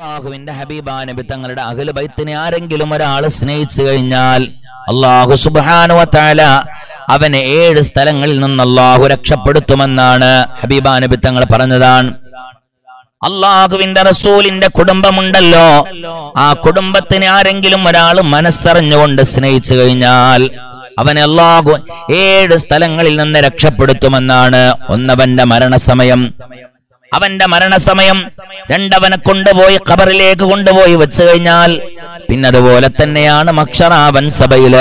അള്ളാഹുവിന്റെ ഹബീബാ നബി തങ്ങളുടെ അഖില ബൈത്തിനെ ആരെങ്കിലും ഒരാൾ സ്നേഹിച്ചു കഴിഞ്ഞാൽ അള്ളാഹു സുബാനു വ തആല അവനെ ഏഴ് സ്ഥലങ്ങളിൽ നിന്ന് അള്ളാഹു രക്ഷപ്പെടുത്തുമെന്നാണ് ഹബീബാ നബി തങ്ങൾ പറഞ്ഞതാണ്. അള്ളാഹുവിന്റെ റസൂലിന്റെ കുടുംബമുണ്ടല്ലോ. ആ കുടുംബത്തിന് ആരെങ്കിലും ഒരാൾ മനസ്സറിഞ്ഞുകൊണ്ട് സ്നേഹിച്ചു കഴിഞ്ഞാൽ അവനെ അള്ളാഹു ഏഴ് സ്ഥലങ്ങളിൽ നിന്ന് രക്ഷപ്പെടുത്തുമെന്നാണ് ഒന്നവന്റെ മരണസമയം. അവന്റെ മരണസമയം രണ്ടവനെ കൊണ്ടുപോയി ഖബറിലേക്ക് കൊണ്ടുപോയി വെച്ചു കഴിഞ്ഞാൽ പിന്നെ അതുപോലെ തന്നെയാണ് മക്ഷറാവൻ സഭയിൽ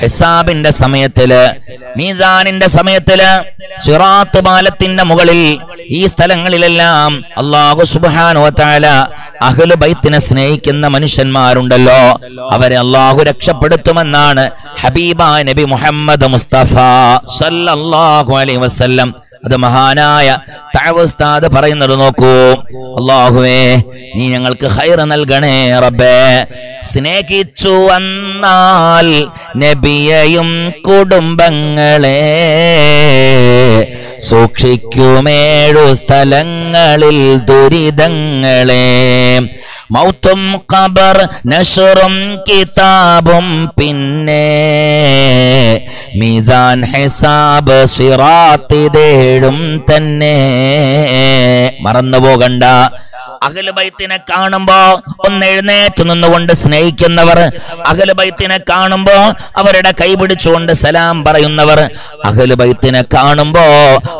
ഹിസാബിന്റെ സമയത്തിൽ മീസാനിന്റെ സമയത്തിൽ സിറാത്ത് പാലത്തിന്റെ മുകളിൽ ഈ സ്ഥലങ്ങളിലെല്ലാം അള്ളാഹു സുബാനോ വ തആല അഹ്ലു ബൈത്തിനെ സ്നേഹിക്കുന്ന മനുഷ്യന്മാരുണ്ടല്ലോ. അവരെ അള്ളാഹു രക്ഷപ്പെടുത്തുമെന്നാണ് ഹബീബ നബി മുഹമ്മദ് മുസ്തഫ സല്ലല്ലാഹു അലൈഹി വസല്ലം അത് മഹാനായ താവസ്താദ് പറയുന്നത് നോക്കൂ. അള്ളാഹുവേ നീ ഞങ്ങൾക്ക് ഹൈർ നൽകണേ റബ്ബേ. സ്നേഹിച്ചു വന്നാൽ നബിയയും കുടുംബങ്ങളെ സൂക്ഷിക്കുമേഴു സ്ഥലങ്ങളിൽ ദുരിതങ്ങളെ. മൗത്തും ഖബർ നഷറും കിതാബും പിന്നെ മീസാൻ ഹിസാബ് സിറാത്തിതേഴും തന്നെ. മറന്നു പോകണ്ട അഖിലുബൈത്തിനെ കാണുമ്പോ ഒന്ന് എഴുന്നേറ്റ് നിന്നുകൊണ്ട് സ്നേഹിക്കുന്നവർ അഖിലുബൈത്തിനെ കാണുമ്പോ അവരുടെ കൈ പിടിച്ചുകൊണ്ട് സലാം പറയുന്നവർ അഖിലുബൈത്തിനെ കാണുമ്പോ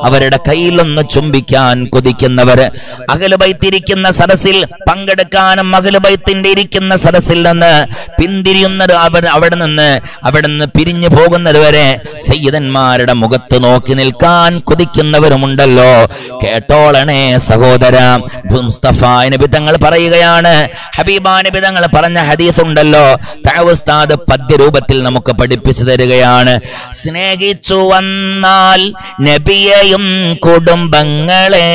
അവരുടെ കയ്യിലൊന്ന് ചുംബിക്കാൻ കൊതിക്കുന്നവർ അഖിലുബൈത്തിരിക്കുന്ന സദസ്സിൽ പങ്കെടുക്കാനും അഖിലുബൈത്തിന്റെ ഇരിക്കുന്ന സദസ്സിൽ നിന്ന് പിന്തിരിയുന്നത് അവർ അവിടെ നിന്ന് അവിടെ നിന്ന് പിരിഞ്ഞു പോകുന്നത് വരെ സയ്യിദന്മാരുടെ മുഖത്ത് നോക്കി നിൽക്കാൻ കൊതിക്കുന്നവരുമുണ്ടല്ലോ. കേട്ടോളണേ സഹോദര. മുസ്തഫ നബി തങ്ങൾ പറയുകയാണ് ഹബീബ നബി തങ്ങൾ പറഞ്ഞ ഹദീസ് ഉണ്ടല്ലോ തഅവുസ്താദ് പദ്യരൂപത്തിൽ നമുക്ക് പഠിപ്പിച്ചു തരികയാണ് സ്നേഹിച്ചു വന്നാൽ നബിയെയും കുടുംബങ്ങളെ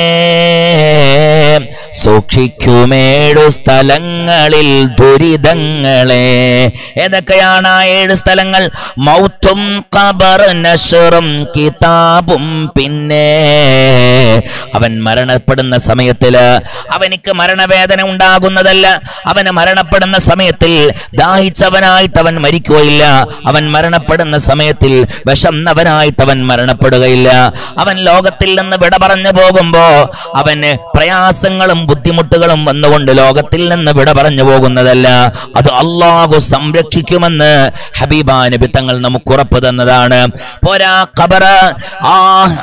സൂക്ഷിക്കുമേഴു സ്ഥലങ്ങളിൽ ദുരിതങ്ങളെ. ഏതൊക്കെയാണ് ആ ഏഴ് സ്ഥലങ്ങൾ? മൗത്തും കബർ നഷറും കിതാബും പിന്നെ. അവൻ മരണപ്പെടുന്ന സമയത്തിൽ അവനിക്ക് മരണവേദന ഉണ്ടാകുന്നതല്ല. അവന് മരണപ്പെടുന്ന സമയത്തിൽ ദാഹിച്ചവനായിട്ട് അവൻ മരിക്കുകയില്ല. അവൻ മരണപ്പെടുന്ന സമയത്തിൽ വിഷന്നവനായിട്ട് അവൻ മരണപ്പെടുകയില്ല. അവൻ ലോകത്തിൽ നിന്ന് വിട പറഞ്ഞു പോകുമ്പോ അവന് പ്രയാസങ്ങളും ബുദ്ധിമുട്ടുകളും വന്നുകൊണ്ട് ലോകത്തിൽ നിന്ന് വിട പറഞ്ഞു പോകുന്നതല്ല. അത് അള്ളാഹു സംരക്ഷിക്കുമെന്ന് ഹബീബ നബി തങ്ങൾ നമുക്ക് ഉറപ്പ് തന്നതാണ്. പോരാ ഖബർ. ആ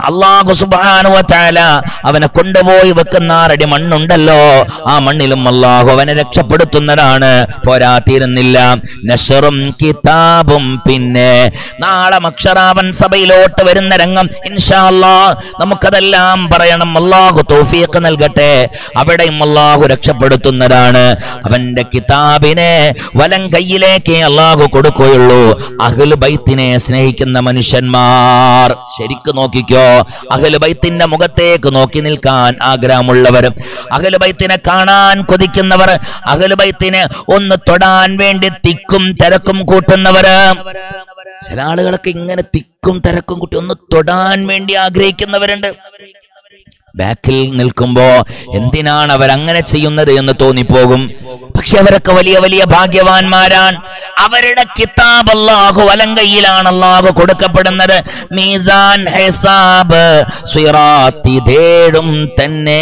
അള്ളാഹു സുബാനു വ തആല അവനെ കൊണ്ടുപോയി വെക്കുന്ന ആറടി മണ്ണുണ്ടല്ലോ. ആ മണ്ണിലും അള്ളാഹു അവനെ രക്ഷപ്പെടുത്തുന്നതാണ്. പോരാ തീരുന്നില്ല. നഷറും കിതാബും പിന്നെ നാളെ മക്ഷറാവൻ സഭയിലോട്ട് വരുന്ന രംഗം ഇൻഷാ അല്ലാ നമുക്കതെല്ലാം പറയണം. അള്ളാഹു തൗഫീഖ് നൽകട്ടെ. അവിടെയും അള്ളാഹു രക്ഷപ്പെടുത്തുന്നതാണ്. അവന്റെ കിതാബിനെ വലം കയ്യിലേക്ക് അള്ളാഹു കൊടുക്കുകയുള്ളൂ. അഹ്ലു ബൈത്തിനെ സ്നേഹിക്കുന്ന മനുഷ്യന്മാർ ശരിക്ക് നോക്കിക്കോ. അഹ്ലു ബൈത്തിന്റെ മുഖത്തേക്ക് നോക്കി നിൽക്കാൻ ആഗ്രഹമുള്ളവർ അഹ്ലു ബൈത്തിനെ കാണാൻ കൊതിക്കുന്നവർ അഹ്ലു ബൈത്തിനെ ഒന്ന് തൊടാൻ വേണ്ടി തിക്കും തിരക്കും കൂട്ടുന്നവര് ചില ആളുകളൊക്കെ ഇങ്ങനെ തിക്കും തിരക്കും കൂട്ടി ഒന്ന് തൊടാൻ വേണ്ടി ആഗ്രഹിക്കുന്നവരുണ്ട്. ബാക്കിൽ നിൽക്കുമ്പോ എന്തിനാണ് അവർ അങ്ങനെ ചെയ്യുന്നത് എന്ന് തോന്നിപ്പോകും. പക്ഷെ അവരൊക്കെ വലിയ വലിയ ഭാഗ്യവാന്മാരാണ്. അവരുടെ കിതാബ് അല്ലാഹു വലങ്കയിലാണ് അല്ലാഹു കൊടുക്കപ്പെടുന്നത്. മീസാൻ ഹിസാബ് സിറാത്തിതേടും തന്നെ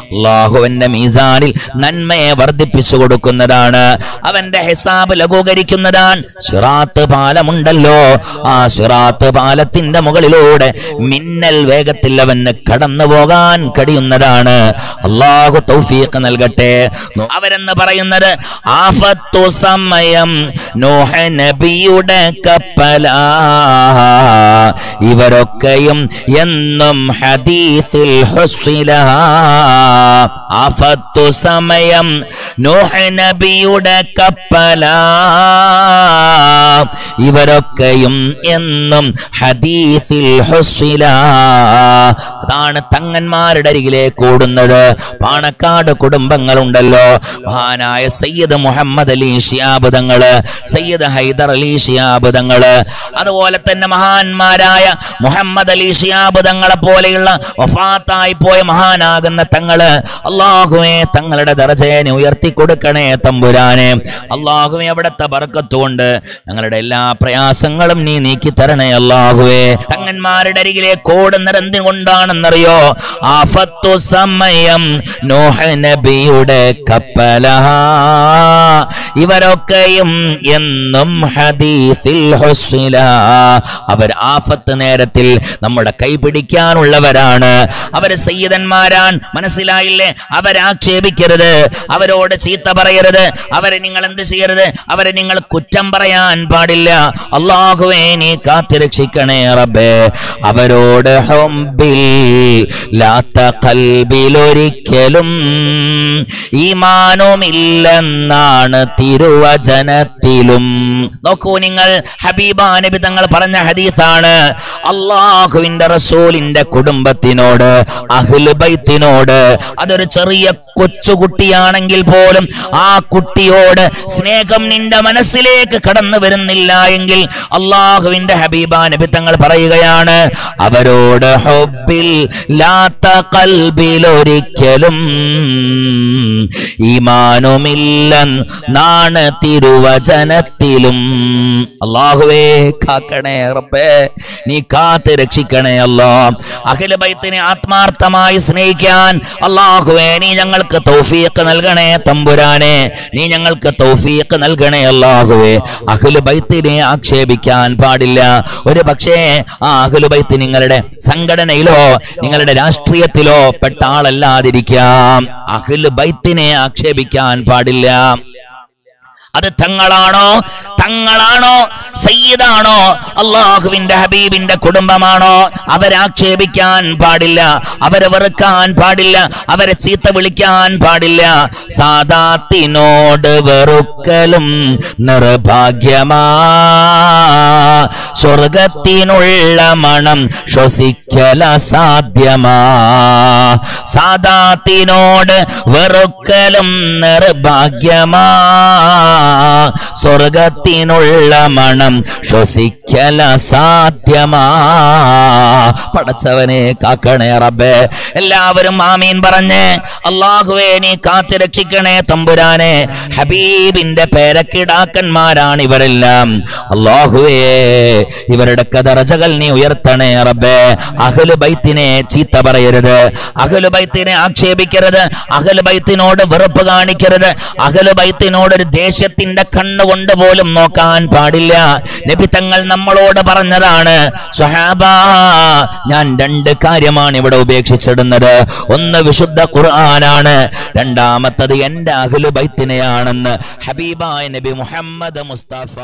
അള്ളാഹുവിന്റെ മീസാനിൽ നന്മയെ വർദ്ധിപ്പിച്ചു കൊടുക്കുന്നതാണ്. അവന്റെ ഹിസാബ് ലഘൂകരിക്കുന്നതാണ്. സിറാത്ത് പാലമുണ്ടല്ലോ. ആ സിറാത്ത് പാലത്തിന്റെ മുകളിലൂടെ മിന്നൽ വേഗത്തിൽ അവന് കടന്നു പോകാൻ കഴിയുന്നതാണ്. അള്ളാഹു തൗഫീഖ് നൽകട്ടെ. അവരെന്ന് പറയുന്നത് ആഫത്തു സമയം നോഹ നബിയുടെ കപ്പല. ഇവരൊക്കെയും എന്നും ഹദീസിൽ ഹസ്സില. ആഫത്തു സമയം നോഹ നബിയുടെ കപ്പല. ഇവരൊക്കെയും എന്നും ഹദീസിൽ ഹസ്സില. അതാണ് തങ്ങന്മാരുടെ അരികിലേക്ക് കൂടുന്നത് പാണക്കാട് കുടുംബങ്ങളുണ്ടല്ലോ. മഹാനായ സയ്യിദ് മുഹമ്മദ് അലി ശിഹാബ് സയ്യിദ് ഹൈദർ അലി ശിഹാബ് അതുപോലെ തന്നെ മഹാന്മാരായ മുഹമ്മദ് അലി ശിഹാബ് പോലെയുള്ള വഫാത്തായി പോയ മഹാനാകുന്ന തങ്ങൾ അള്ളാഹുവെ തങ്ങളുടെ ദർജേനെ ഉയർത്തി കൊടുക്കണേ തമ്പുരാനെ. അള്ളാഹുവെ അവിടുത്തെ ബർക്കത്തുകൊണ്ട് ഞങ്ങളുടെ എല്ലാ പ്രയാസങ്ങളും നീ നീക്കി തരണേ അള്ളാഹുവേ തങ്ങന്മാരുടെ അരികിലെ കോടുന്നത് എന്തുകൊണ്ടാണെന്നറിയോ? ആഫത്തു സമയം നോഹ നബിയുടെ കപ്പല. ഇവരൊക്കെയും എന്നും ഹദീസിൽ ഹുസ്ല അവർ ആഫത്ത് നേരത്തിൽ നമ്മുടെ കൈപിടിക്കാനുള്ളവരാണ് അവർ സയ്യിദന്മാരാൻ മനസ്സിലായില്ലേ? അവരാക്ഷേപിക്കരുത് അവരോട് ചീത്ത പറയരുത്. അവരെ നിങ്ങൾ എന്ത് ചെയ്യരുത്? അവരെ നിങ്ങൾ കുറ്റം പറയാൻ പാടില്ല. അള്ളാഹുവേ നീ കാത്തിരക്ഷിക്കണേ റബ്ബേ. അവരോട് ഹുംബിൽ ലാത്ത കൽബിലൊരിക്കലും ഈമാനുമില്ലെന്നാണ് തിരുവചനത്തിലും നോക്കൂ നിങ്ങൾ ഹബീബ നബി തങ്ങൾ പറഞ്ഞ ഹദീസാണ്. അള്ളാഹുവിന്റെ റസൂലിന്റെ കുടുംബത്തിനോട് അഹ്ലുബൈത്തിനോട് അതൊരു ചെറിയ കൊച്ചുകുട്ടിയാണെങ്കിൽ പോലും ആ കുട്ടിയോട് സ്നേഹം നിന്റെ മനസ്സിലേക്ക് കടന്നു വരുന്നില്ല എങ്കിൽ അള്ളാഹുവിന്റെ ഹബീബ നബി തങ്ങൾ പറയുകയാണ് അവരോട് ഹൊബിൽ ലാത്ത കൽബിലൊരിക്കലും ഈമാനുമില്ലെന്നാണ് തിരുവചനത്തിലും. അള്ളാഹുവേ കാക്കണേ റബ്ബേ നീ കാത്ത് രക്ഷിക്കണേ അല്ലോ. അഖില ബൈത്തിനെ ആത്മാർത്ഥമായി സ്നേഹിക്കാൻ അള്ളാഹുവേ നീ ഞങ്ങൾക്ക് തൗഫീഖ് നൽകണേ തമ്പുരാനെ. നീ ഞങ്ങൾക്ക് തൗഫീഖ് നൽകണേ അള്ളാഹുവേ അഖില ബൈത്തിനെ ആക്ഷേപിക്കാൻ പാടില്ല. ഒരു പക്ഷേ ആ അഖില ബൈത്ത് നിങ്ങളുടെ സംഘടനയിലോ നിങ്ങളുടെ രാഷ്ട്രീയത്തിലോ പെട്ട ആളല്ലാതിരിക്കാം. അഖില ബൈത്തിനെ ആക്ഷേപിക്കാൻ പാടില്ല. അത് തങ്ങളാണോ? തങ്ങളാണോ? സയ്യിദാണോ? അള്ളാഹുവിന്റെ ഹബീബിന്റെ കുടുംബമാണോ? അവരാക്ഷേപിക്കാൻ പാടില്ല അവരെ വെറുക്കാൻ പാടില്ല അവരെ ചീത്ത വിളിക്കാൻ പാടില്ല. സാദാത്തിനോട് വെറുക്കലും നിർഭാഗ്യമാ. സ്വർഗത്തിനുള്ള മണം ശ്വസിക്കല സാധ്യമാ. സാദാത്തിനോട് വെറുക്കലും നിർഭാഗ്യമാ. സ്വർഗത്തിനുള്ള മണം ശ്വസിക്കല സാധ്യമാ. പടച്ചവനെ കാക്കണേ റബ്ബേ. എല്ലാവരും ആമീൻ പറഞ്ഞ് അള്ളാഹുവേ നീ കാത്തു രക്ഷിക്കണേ തമ്പുരാനെ. ഹബീബിന്റെ പേരക്കിടാക്കന്മാരാണ് ഇവരെല്ലാം അള്ളാഹുവേ ഇവരുടെ ദർജകൾ നീ ഉയർത്തണേ റബ്ബേ. അഹ്ലു ബൈത്തിനെ ചീത്ത പറയരുത്. അഹ്ലു ബൈത്തിനെ ആക്ഷേപിക്കരുത്. അഹ്ലു ബൈത്തിനോട് വെറുപ്പ് കാണിക്കരുത്. അഹ്ലു ബൈത്തിനോട് ഒരു ദേശത്തിന്റെ കണ്ണുകൊണ്ട് പോലും നോക്കാൻ പാടില്ല. നബി തങ്ങൾ നമ്മളോട് പറഞ്ഞതാണ് സ്വഹാബ ഞാൻ രണ്ട് കാര്യമാണ് ഇവിടെ ഉപേക്ഷിച്ചിടുന്നത്. ഒന്ന് വിശുദ്ധ ഖുർആനാണ്. രണ്ടാമത്തത് എന്റെ അഹ്ലു ബൈത്തിനെയാണെന്ന് ഹബീബായ നബി മുഹമ്മദ് മുസ്തഫ.